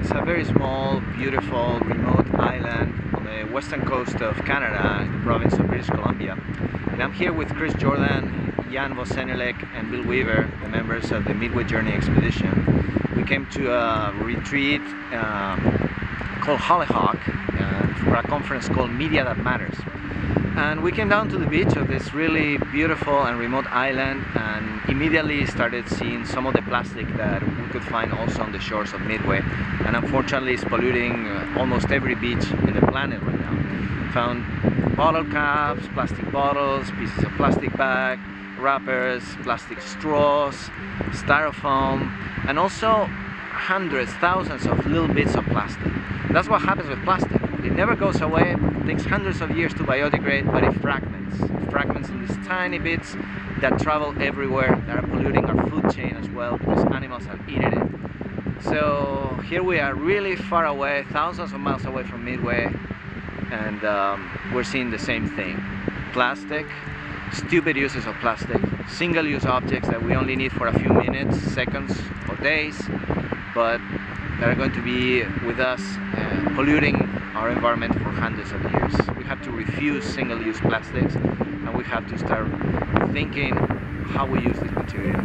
It's a very small, beautiful, remote island on the western coast of Canada, in the province of British Columbia. And I'm here with Chris Jordan, Jan Vozenilek and Bill Weaver, the members of the Midway Journey Expedition. We came to a retreat um, called Hollyhock uh, for a conference called Media That Matters. And we came down to the beach of this really beautiful and remote island and immediately started seeing some of the plastic that we could find also on the shores of Midway. And unfortunately it's polluting uh, almost every beach in the planet right now. Found bottle caps, plastic bottles, pieces of plastic bag, wrappers, plastic straws, styrofoam, and also hundreds, thousands of little bits of plastic. That's what happens with plastic. Never goes away, it takes hundreds of years to biodegrade, but it fragments. It fragments in these tiny bits that travel everywhere, that are polluting our food chain as well, because animals have eaten it. So here we are really far away, thousands of miles away from Midway, and um, we're seeing the same thing. Plastic, stupid uses of plastic, single-use objects that we only need for a few minutes, seconds, or days, but that are going to be with us uh, polluting our environment for hundreds of years. We have to refuse single-use plastics and we have to start thinking how we use this material.